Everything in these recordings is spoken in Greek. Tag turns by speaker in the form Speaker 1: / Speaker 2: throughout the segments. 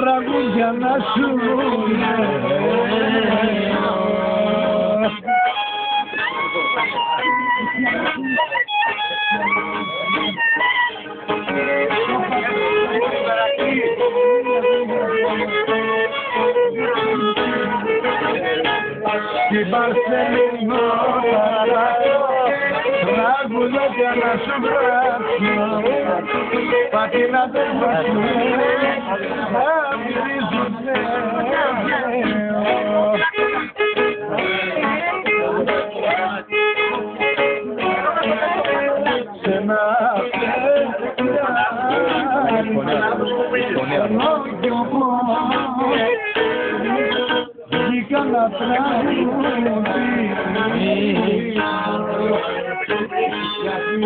Speaker 1: Τραγούδια να σου Στην Παρσελίνο τραγουδάκια να σου γράψω. Πατινάδες μας να μυρίζουνε σε ένα Βγήκα να It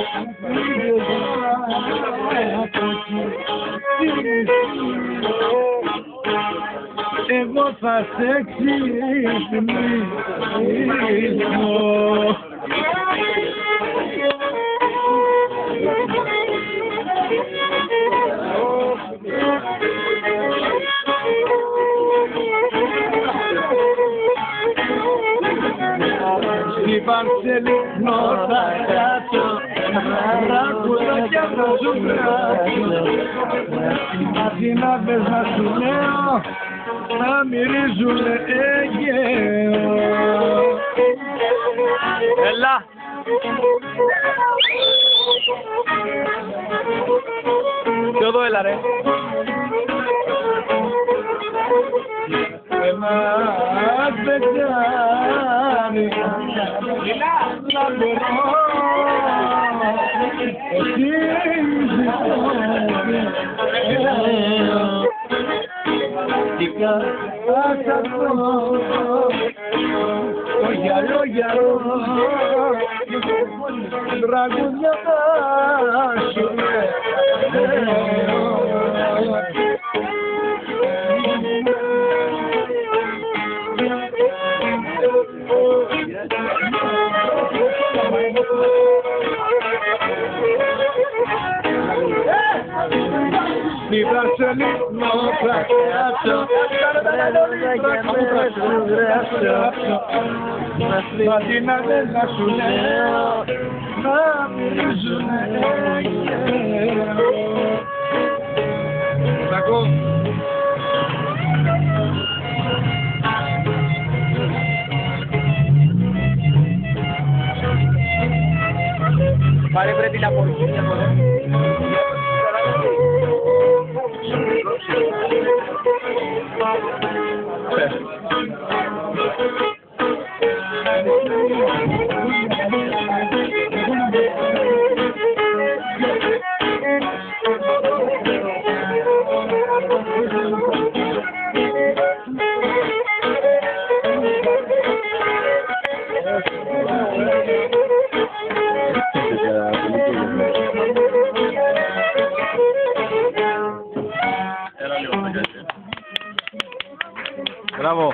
Speaker 1: was my sexy me. Βαρσελίνο θα κάτσω Τραγουδάκια θα σου γράψω Αθηνάδες να σου λέω Να μυρίζουνε Αιγαίο
Speaker 2: Έλα. Και εδώ έλα ρε.
Speaker 1: Ένα πετάρι Dragón ya está, Τι κάτω το γυαλό γυαλό τραγούδια θα σου Στη Βαρσελίνο θα κάτσω θα σου γράψω Πατίναδες να σου λέω να μυρίζουνε Σ' ακούω
Speaker 2: Πάρε πρέπει να πω.
Speaker 3: Μπράβο.
Speaker 2: Έλα Okay. Bravo.